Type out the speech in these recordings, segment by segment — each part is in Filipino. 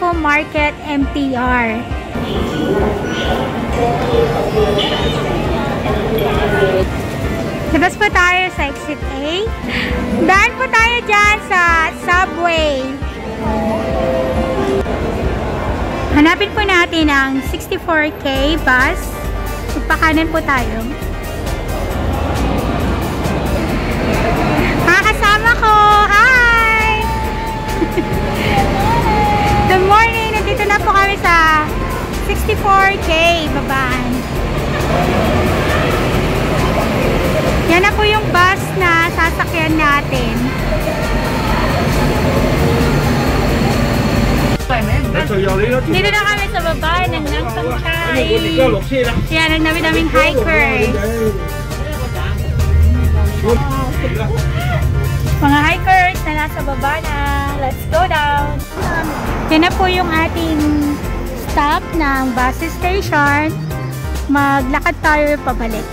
MTR. Labas po tayo sa exit A. Daan po tayo dyan sa subway. Hanapin po natin ang 64K bus. Magpakanan po tayo. Mga kasama ko! 64K babaan. Yan na po yung bus na sasakyan natin. Dito na kami sa baba ng Nangtong Chai. Yan, ang dami-daming hikers. Mga hikers na nasa baba na. Let's go down. Yan na po yung ating ng bus station. Maglakad tayo pabalik.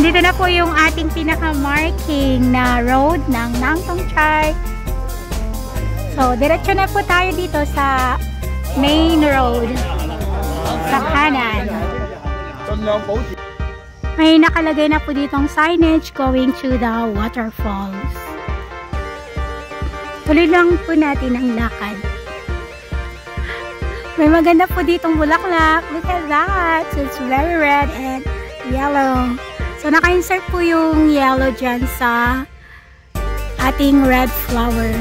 Dito na po yung ating pinaka-marking na road ng Nangtong Chai. So, diretso na po tayo dito sa main road sa kanan. May nakalagay na po ditong signage going to the waterfalls. Tuloy lang po natin ang lakad. May maganda po ditong bulaklak. Look at that. So, it's very red and yellow. So, naka-insert po yung yellow dyan sa ating red flower.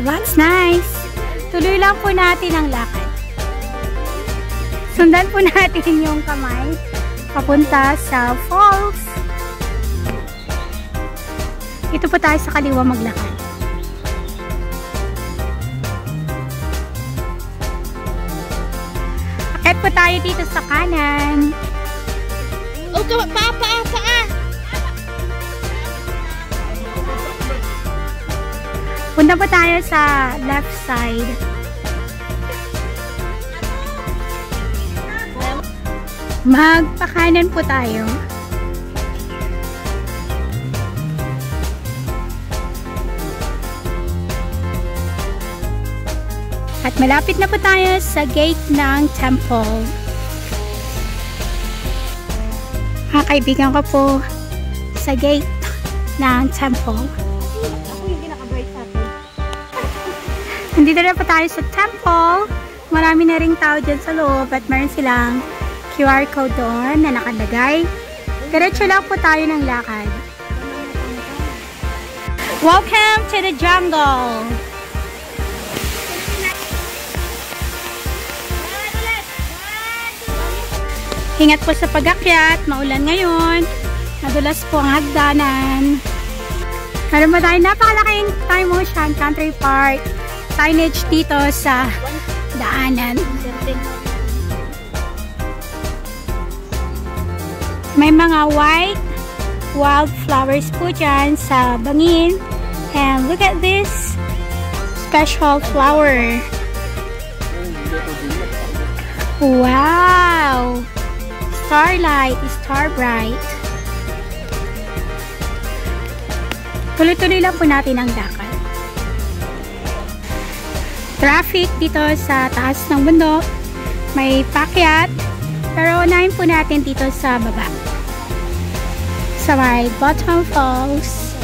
That's nice. Tuloy lang po natin ang lakad. Sundan po natin yung kamay papunta sa falls. Ito po tayo sa kaliwa maglakad. Akit po tayo dito sa kanan. Oh, ka pa pa pa. Punta po tayo sa left side. Magpakanan po tayo. At malapit na po tayo sa gate ng temple. Mga kaibigan ko po sa gate ng temple. Ako yung na po tayo sa temple. Marami na ring tao dyan sa loob at meron silang QR code doon na nakalagay. Diretso lang po tayo ng lakad. Welcome to the jungle! Ingat po sa pag-akyat, maulan ngayon. Nadulas po ang hagdanan. Meron ba tayo napakalaking Time Ocean Country Park signage dito sa daanan. May mga white wildflowers po dyan sa bangin. And look at this special flower. Wow! Starlight, star bright. Tuloy-tuloy lang po natin ang lakad. Traffic dito sa taas ng bundok. May pakyat. Pero unahin po natin dito sa baba. Sa may Bottom Falls.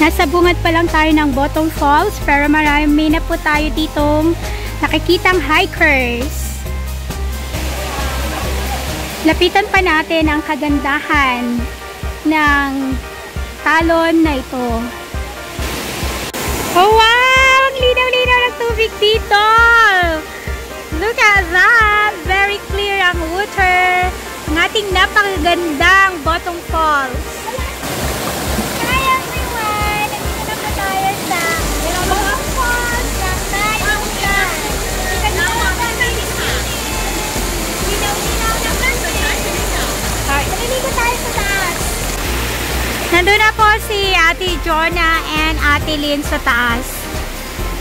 Nasa bungad pa lang tayo ng Bottom Falls. Pero marami na po tayo ditong nakikitang hikers. Lapitan pa natin ang kagandahan ng talon na ito. Oh wow! Ang linaw-linaw ng tubig dito! Look at that! Very clear ang water. Ang ating napakagandang Bottom Falls. Nandun na po si Ate Jonah and Ate Lynn sa taas.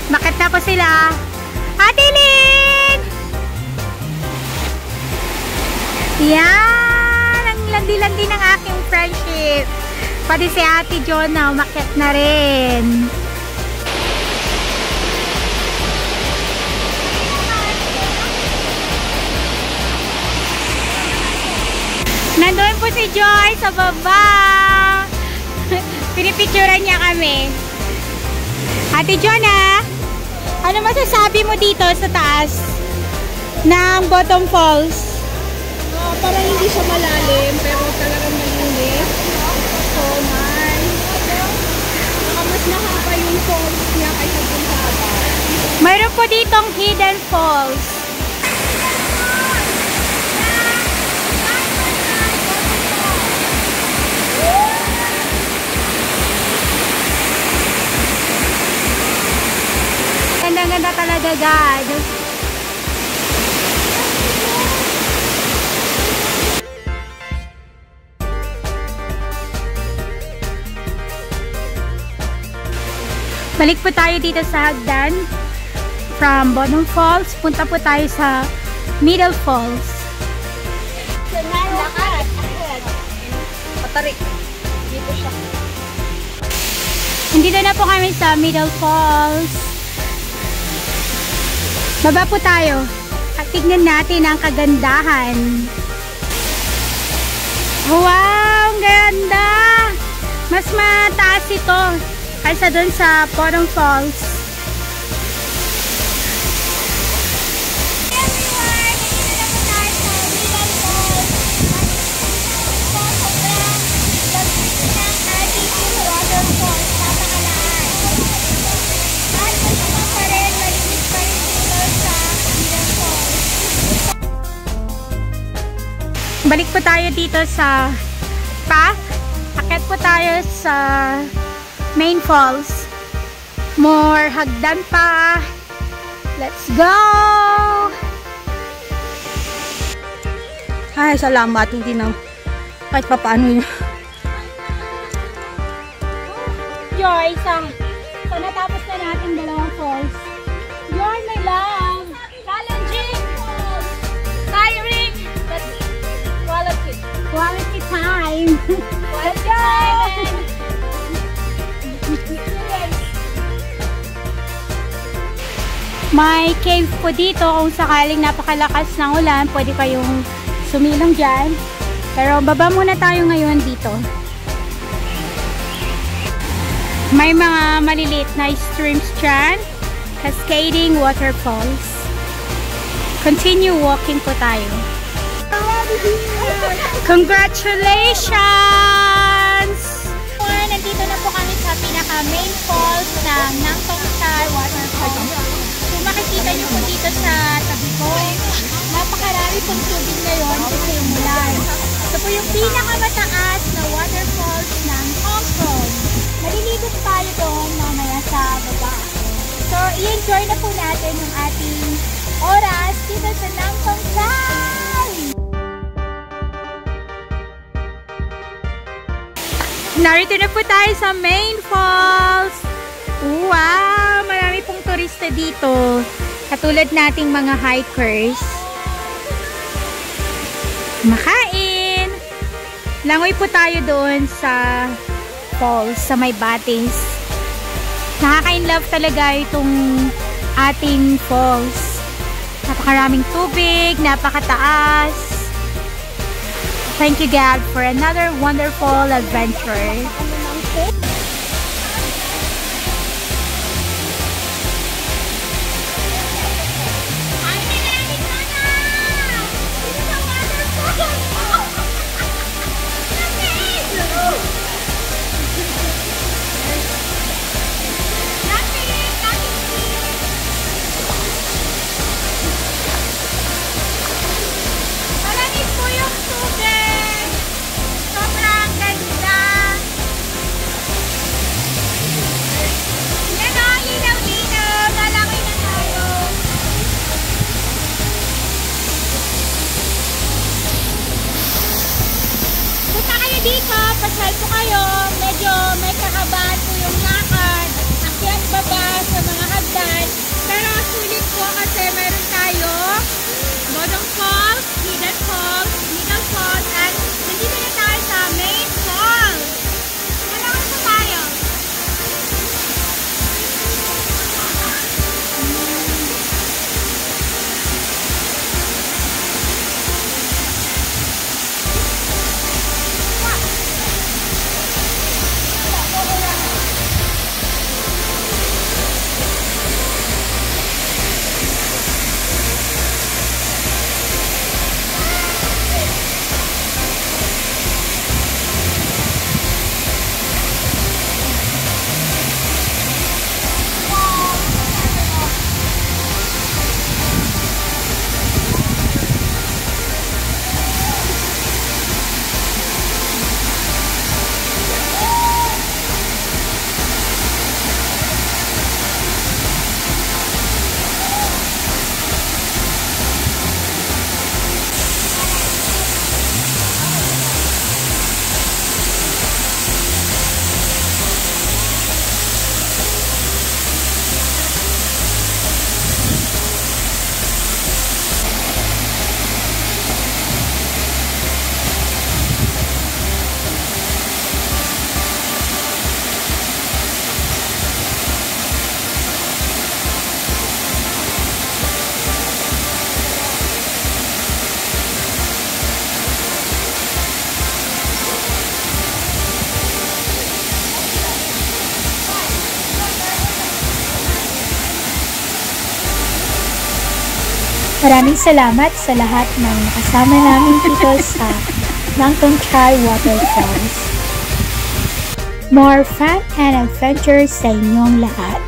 Bakit na po sila? Ate Lynn! Yan! Ang landi-landi ng aking friendship. Pati si Ate Jonah, umakyat na rin. Nandun po si Joy sa baba. Pinipicturan niya kami. Ate Jonah, ano masasabi mo dito sa taas ng Bottom Falls? Ah, parang hindi siya malalim, pero talagang malinis. So, nice. Saka mas nakaka yung falls niya kaysa dun sa. Mayroon po ditong Hidden Falls. God. Balik po tayo dito sa hagdan. From Bottom Falls, punta po tayo sa Middle Falls. So, lakad. Patarik. Dito siya. Nandito na po kami sa Middle Falls. Baba po tayo. At tignan natin ang kagandahan. Wow! Ang ganda! Mas mataas ito kaysa dun sa Bottom Falls. Balik po tayo dito sa path. Akit po tayo sa main falls. More hagdan pa. Let's go! Ay, salamat. Hindi na kahit pa paano yun. Joy, sa so natapos na natin dalawang quality. Quality time! Let's go! May cave po dito kung sakaling napakalakas ng ulan, pwede kayong sumilong dyan. Pero baba muna tayo ngayon dito. May mga maliliit na streams dyan. Cascading waterfalls. Continue walking po tayo. Congratulations! Nandito na po kami sa pinaka-main falls ng Nangtong Star Waterfalls. Kung makikita nyo po dito sa tabi ko, napakarami pong tubig ngayon kasi umulan. Ito po yung pinakamataas na waterfalls ng Hong Kong. Maliligot tayo doon mamaya sa baba. So, i-enjoy na po natin yung ating oras dito sa Nangtong Star! Narito na po tayo sa main falls. Wow! Marami pong turista dito. Katulad nating mga hikers. Makain! Langoy po tayo doon sa falls, sa may batis. Nakaka-inlove talaga itong ating falls. Napakaraming tubig, napakataas. Thank you God for another wonderful adventure. May kakabahan po yung lakad. Akyat baba sa mga Maraming salamat sa lahat ng nakasama namin dito sa Nangtong Chai Waterfalls. More fun and adventures sa inyong lahat.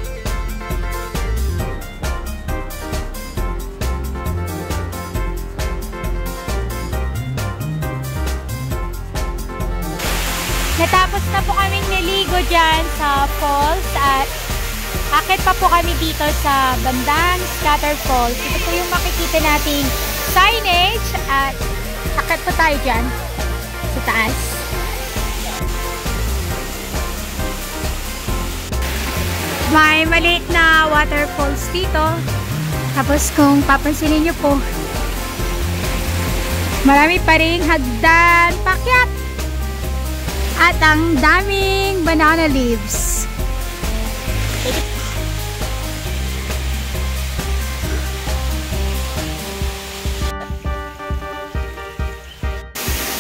Natapos na po kaming naligo dyan sa falls at akit pa po kami dito sa bandang Scatter Falls. Ito po yung makikita nating signage at akit po tayo dyan sa taas. May maliit na waterfalls dito. Tapos kung papansinin nyo po, marami pa rin hagdan pakyat at ang daming banana leaves.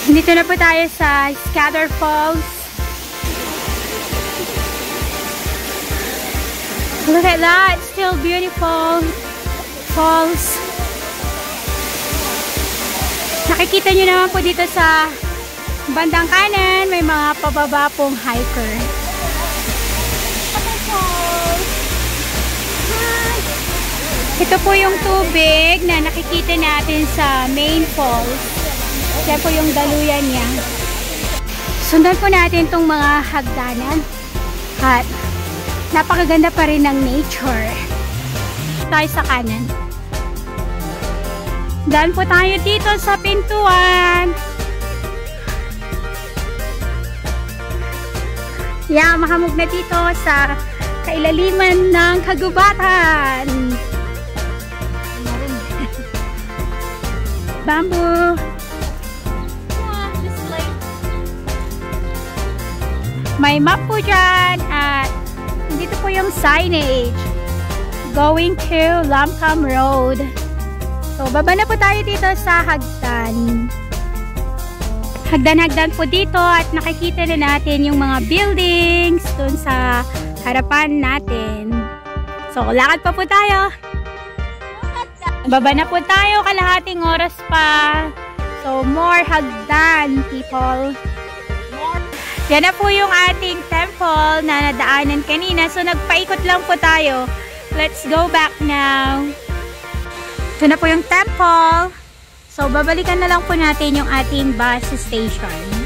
Dito na po tayo sa Scatter Falls. Look at that! Still beautiful falls. Nakikita nyo naman po dito sa bandang kanan, may mga pababa pong hiker. Ito po yung tubig na nakikita natin sa main falls. Yan po yung daluyan niya. Sundan po natin itong mga hagdanan. At napakaganda pa rin ng nature. Tayo sa kanan. Daan po tayo dito sa pintuan. Yeah, mahamog na dito sa kailaliman ng kagubatan. Bamboo. May map po dyan at dito po yung signage going to Lamcam Road. So, baba na po tayo dito sa Hagdan. Hagdan-hagdan po dito at nakikita na natin yung mga buildings dun sa harapan natin. So, lakad pa po tayo. Baba na po tayo, kalahating oras pa. So, more hagdan, people. Yan na po yung ating temple na nadaanan kanina. So, nagpaikot lang po tayo. Let's go back now. Ito na po yung temple. So, babalikan na lang po natin yung ating bus station.